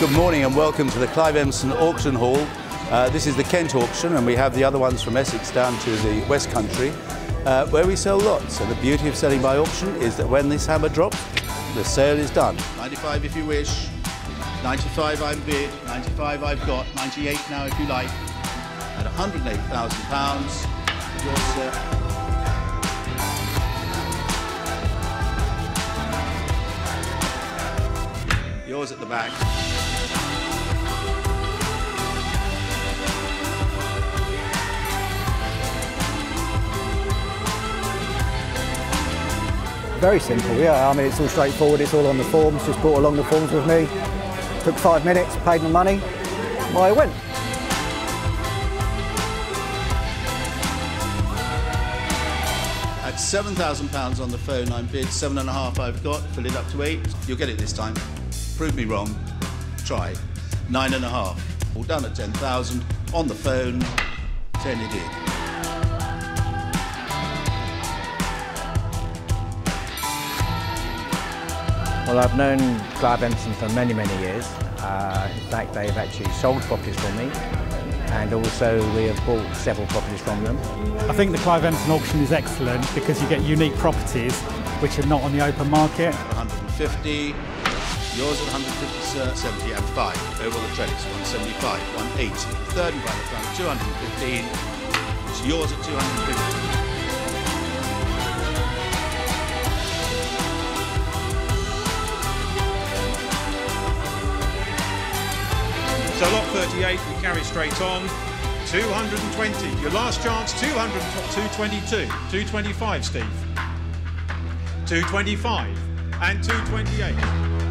Good morning and welcome to the Clive Emson Auction Hall. Uh, this is the Kent auction and we have the other ones from Essex down to the West Country uh, where we sell lots. And the beauty of selling by auction is that when this hammer drops, the sale is done. 95 if you wish, 95 I'm bid, 95 I've got, 98 now if you like, at £108,000. Yours, sir. Yours at the back. Very simple, yeah. I mean, it's all straightforward. It's all on the forms. Just brought along the forms with me. Took five minutes, paid my money. Away I went. At £7,000 on the phone, I'm bid. Seven and a half I've got. Fill it up to eight. You'll get it this time. Prove me wrong. Try. Nine and a half. All done at 10,000. On the phone. Ten it in. Well, I've known Clive Emson for many, many years. Uh, in fact, they've actually sold properties for me, and also we have bought several properties from them. I think the Clive Emson auction is excellent because you get unique properties which are not on the open market. 150. Yours at 150, sir. 70 and 5. Over the trellis. 175, 180. The third and final round, 215. It's yours at 250. So lot 38, we carry straight on. 220. Your last chance, 200, 222. 225, Steve. 225 and 228.